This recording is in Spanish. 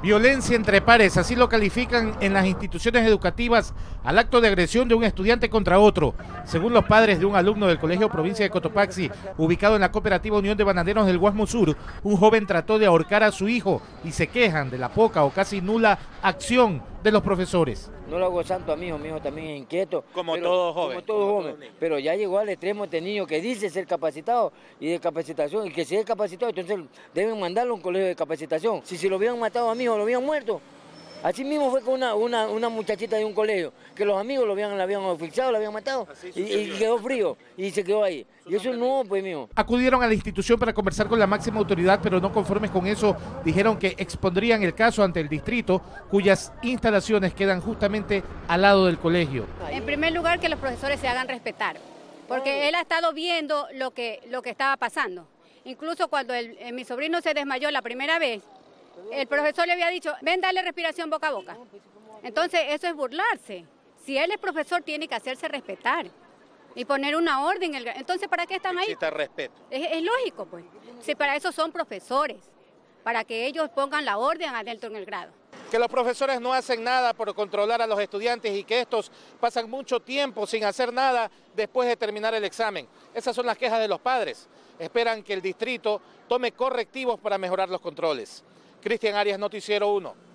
Violencia entre pares, así lo califican en las instituciones educativas al acto de agresión de un estudiante contra otro. Según los padres de un alumno del Colegio Provincia de Cotopaxi, ubicado en la Cooperativa Unión de Bananeros del Guasmo Sur, un joven trató de ahorcar a su hijo y se quejan de la poca o casi nula acción de los profesores. No lo hago santo a mi hijo, mi hijo también es inquieto. Como todo joven. Como todo joven. Pero ya llegó al extremo este niño que dice ser capacitado y de capacitación, y que si es capacitado, entonces deben mandarlo a un colegio de capacitación. Si se lo hubieran matado a mi hijo, lo habían muerto. Así mismo fue con una, una, una, muchachita de un colegio, que los amigos lo habían, la habían asfixiado, la habían matado, y, y, quedó frío, y se quedó ahí. Y eso no, pues mío. Acudieron a la institución para conversar con la máxima autoridad, pero no conformes con eso, dijeron que expondrían el caso ante el distrito, cuyas instalaciones quedan justamente al lado del colegio. En primer lugar, que los profesores se hagan respetar, porque él ha estado viendo lo que, lo que estaba pasando. Incluso cuando el, mi sobrino se desmayó la primera vez, el profesor le había dicho, ven, dale respiración boca a boca. Entonces, eso es burlarse. Si él es profesor, tiene que hacerse respetar y poner una orden. Entonces, ¿para qué están ahí? respeto. Es, lógico, pues. Si para eso son profesores, para que ellos pongan la orden adentro en el grado. Que los profesores no hacen nada por controlar a los estudiantes y que estos pasan mucho tiempo sin hacer nada después de terminar el examen. Esas son las quejas de los padres. Esperan que el distrito tome correctivos para mejorar los controles. Cristian Arias, Noticiero 1.